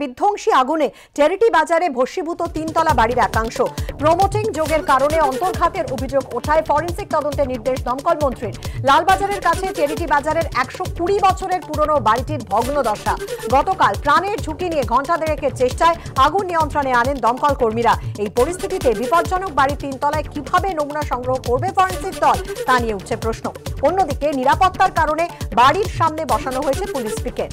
বিধ্বংসী আগুনে টেরিটি বাজারে ভস্মীভূত তিনতলা বাড়ির একাংশ। প্রমোটিং যোগের কারণে অন্তর্ঘাতের অভিযোগ ওঠায় ফরেন্সিক তদন্তের নির্দেশ দমকল মন্ত্রীর। লালবাজারের কাছে টেরিটি বাজারের একশো কুড়ি বছরের পুরনো বাড়িটির ভগ্নদশা গতকাল প্রাণের ঝুঁকি নিয়ে ঘণ্টা দেড়েকের চেষ্টায় আগুন নিয়ন্ত্রণে আনেন দমকল কর্মীরা। এই পরিস্থিতিতে বিপজ্জনক বাড়ির তিনতলায় কীভাবে নমুনা সংগ্রহ করবে ফরেন্সিক দল, তা নিয়ে উঠছে প্রশ্ন। অন্যদিকে নিরাপত্তার কারণে বাড়ির সামনে বসানো হয়েছে পুলিশ পিকেট।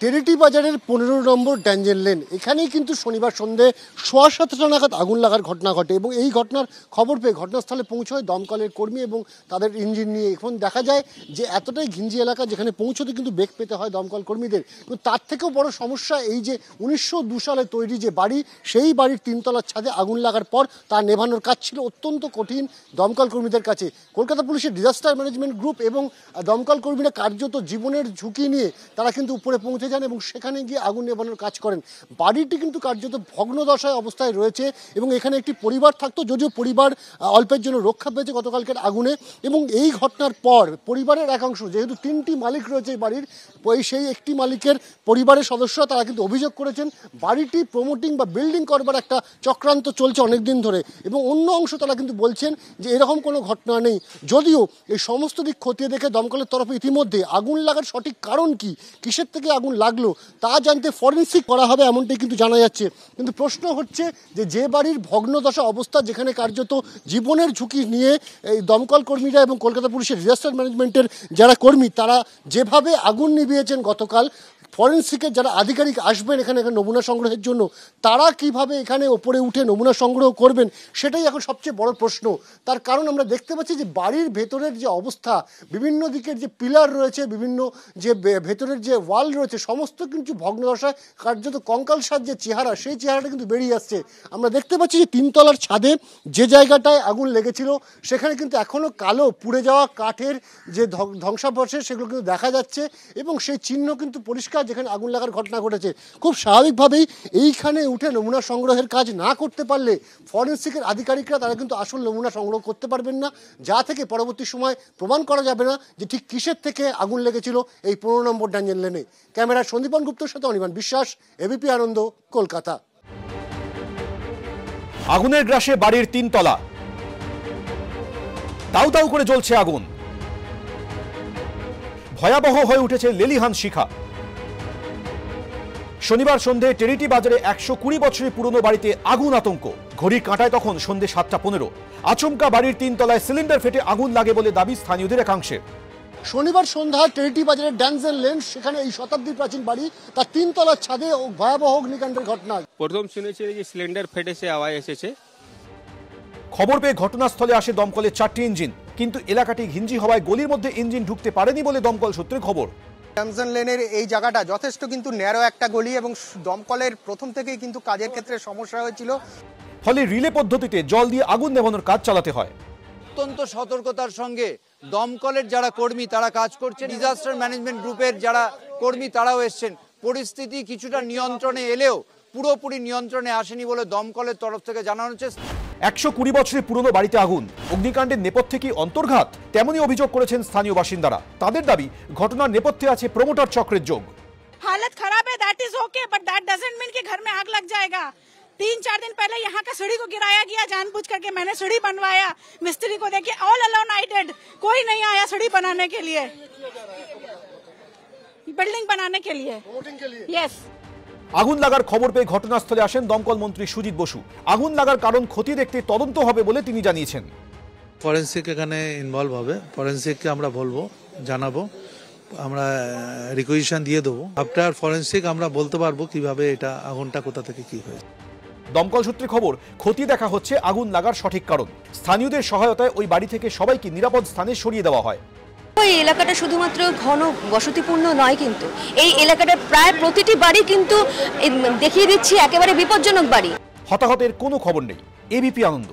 টেরিটি বাজারের পনেরো নম্বর ড্যাঞ্জেল লেন। এখানেই কিন্তু শনিবার সন্ধে সোয়া সাতটা নাগাদ আগুন লাগার ঘটনা ঘটে এবং এই ঘটনার খবর পেয়ে ঘটনাস্থলে পৌঁছয় দমকলের কর্মী এবং তাদের ইঞ্জিন নিয়ে। এখন দেখা যায় যে এতটাই ঘিঞ্জি এলাকা যেখানে পৌঁছতে কিন্তু বেগ পেতে হয় দমকল কর্মীদের। কিন্তু তার থেকেও বড় সমস্যা এই যে উনিশশো সালে তৈরি যে বাড়ি, সেই বাড়ির তিনতলার ছাদে আগুন লাগার পর তা নেভানোর কাজ ছিল অত্যন্ত কঠিন দমকল কর্মীদের কাছে। কলকাতা পুলিশের ডিজাস্টার ম্যানেজমেন্ট গ্রুপ এবং দমকল কর্মীরা কার্যত জীবনের ঝুঁকি নিয়ে তারা কিন্তু উপরে পৌঁছে যান এবং সেখানে গিয়ে আগুন নেভানোর কাজ করেন। বাড়িটি কিন্তু কার্যত ভগ্নদশায় অবস্থায় রয়েছে এবং এখানে একটি পরিবার থাকতো, যদিও পরিবার অল্পের জন্য রক্ষা পেয়েছে গতকালকের আগুনে এবং এই ঘটনার পর পরিবারের একাংশ, যেহেতু তিনটি মালিক রয়েছে এই বাড়ির, ওই সেই একটি মালিকের পরিবারের সদস্যরা তারা কিন্তু অভিযোগ করেছেন, বাড়িটি প্রমোটিং বা বিল্ডিং করবার একটা চক্রান্ত চলছে অনেক দিন ধরে এবং অন্য অংশ তারা কিন্তু বলছেন যে এরকম কোনো ঘটনা নেই। যদিও এই সমস্ত দিক খতিয়ে দেখে দমকলের তরফে ইতিমধ্যে আগুন লাগার সঠিক কারণ কি? কিসের থেকে আগুন লাগল, তা জানতে ফরেন্সিক করা হবে এমনটাই কিন্তু জানা যাচ্ছে। কিন্তু প্রশ্ন হচ্ছে যে যে বাড়ির ভগ্নদশা অবস্থা যেখানে কার্যত জীবনের ঝুঁকি নিয়ে এই দমকল কর্মীরা এবং কলকাতা পুলিশের ডিজাস্টার ম্যানেজমেন্টের যারা কর্মী, তারা যেভাবে আগুন নিভিয়েছেন গতকাল ফরেন্সিকের যারা আধিকারিক আসবেন এখানে এখানে নমুনা সংগ্রহের জন্য, তারা কীভাবে এখানে ওপরে উঠে নমুনা সংগ্রহ করবেন, সেটাই এখন সবচেয়ে বড় প্রশ্ন। তার কারণ আমরা দেখতে পাচ্ছি যে বাড়ির ভেতরের যে অবস্থা, বিভিন্ন দিকের যে পিলার রয়েছে, বিভিন্ন যে ভেতরের যে ওয়াল রয়েছে, সমস্ত কিছু ভগ্নদশায় কার্যত কঙ্কাল সার যে চেহারা, সেই চেহারাটা কিন্তু বেরিয়ে আসছে। আমরা দেখতে পাচ্ছি যে তিনতলার ছাদে যে জায়গাটায় আগুন লেগেছিল, সেখানে কিন্তু এখনও কালো, পুড়ে যাওয়া কাঠের যে ধ্বং- ধ্বংসাবশেষ, সেগুলো কিন্তু দেখা যাচ্ছে এবং সেই চিহ্ন কিন্তু পরিষ্কার যেখানে আগুন লাগার ঘটনা ঘটেছে, খুব স্বাভাবিকভাবেই এইখানে উঠে নমুনা সংগ্রহের কাজ না করতে পারলে ফরেন্সিকের আধিকারিকরা তারা কিন্তু আসল নমুনা সংগ্রহ করতে পারবেন না। যা থেকে পরবর্তী সময় প্রমাণ করা যাবে না যে ঠিক কিসের থেকে আগুন লেগেছিল এই পনেরো নম্বর ড্যাঞ্জেল লেনে। ক্যামেরার সন্দীপন গুপ্তর সাথে অনির্বাণ বিশ্বাস এবিপি আনন্দ, কলকাতা। আগুনের গ্রাসে বাড়ির তিন তলা। তাও তাও করে জ্বলছে আগুন। ভয়াবহ হয়ে উঠেছে লেলিহান শিখা। শনিবার সন্ধে টেরিটি বাজারে একশো কুড়ি বছরের পুরনো বাড়িতে আগুন আতঙ্ক। ঘড়ির কাঁটায় তখন সন্ধে সাতটা পনেরো। আচমকা বাড়ির তিন তলায় সিলিন্ডার ফেটে আগুন লাগে বলে দাবি স্থানীয়দের একাংশের শনিবার সন্ধ্যায় টেরিটি বাজারের ড্যান্সেল লেন সেখানে এই শতাব্দীর প্রাচীন বাড়ি তার তিনতলার ছাদে ও ভয়াবহ অগ্নিকাণ্ডের ঘটনা। প্রথম শুনেছি যে সিলিন্ডার ফেটেছে আওয়াজ এসেছে। খবর পেয়ে ঘটনাস্থলে আসে দমকলের চারটি ইঞ্জিন কিন্তু এলাকাটি ঘিঞ্জি হওয়ায় গলির মধ্যে ইঞ্জিন ঢুকতে পারেনি বলে দমকল সূত্রে খবর। ট্যামসন লেনের এই জায়গাটা যথেষ্ট কিন্তু ন্যারো একটা গলি এবং দমকলের প্রথম থেকেই কিন্তু কাজের ক্ষেত্রে সমস্যা হয়েছিল। ফলে রিলে পদ্ধতিতে জল দিয়ে আগুন নেভানোর কাজ চালাতে হয়। অত্যন্ত সতর্কতার সঙ্গে দমকলের যারা কর্মী তারা কাজ করছেন। ডিজাস্টার ম্যানেজমেন্ট গ্রুপের যারা কর্মী তারাও এসছেন। পরিস্থিতি কিছুটা নিয়ন্ত্রণে এলেও পুরোপুরি নিয়ন্ত্রণে আসেনি বলে দমকলের তরফ থেকে জানানো হচ্ছে একশো কুড়ি বছরের পুরনো বাড়িতে আগুন অগ্নিকাণ্ডের নেপথ্যে কি অন্তর্ঘাত তেমনই অভিযোগ করেছেন স্থানীয় বাসিন্দারা তাদের দাবি ঘটনার নেপথ্যে আছে প্রমোটার চক্রের যোগ हालत खराब है that is okay but that doesn't mean कि घर में आग लग जाएगा तीन चार दिन पहले यहाँ का सीढ़ी को गिराया गया जानबूझ करके मैंने सीढ़ी बनवाया मिस्त्री को देखिए ऑल अलोन आई डेड कोई नहीं आया सीढ़ी बनाने के लिए बिल्डिंग बनाने के लिए यस আগুন লাগার খবর পেয়ে ঘটনাস্থলে আসেন দমকল মন্ত্রী সুজিত বসু। আগুন লাগার কারণ ক্ষতি দেখতে তদন্ত হবে বলে তিনি জানিয়েছেন। ফরেন্সিক এখানে ইনভলভ হবে। ফরেন্সিককে আমরা বলব জানাব। আমরা রিকুইশন দিয়ে দেবো। আফটার ফরেন্সিক আমরা বলতে পারব কীভাবে এটা আগুনটা কোথা থেকে কি হয়েছে। দমকল সূত্রে খবর ক্ষতি দেখা হচ্ছে আগুন লাগার সঠিক কারণ। স্থানীয়দের সহায়তায় ওই বাড়ি থেকে সবাইকে নিরাপদ স্থানে সরিয়ে দেওয়া হয়। এই এলাকাটা শুধুমাত্র ঘন বসতিপূর্ণ নয় কিন্তু। এই এলাকাটার প্রায় প্রতিটি বাড়ি কিন্তু দেখিয়ে দিচ্ছি, একেবারে বিপজ্জনক বাড়ি। হতাহতের কোনো খবর নেই। এবিপি আনন্দ।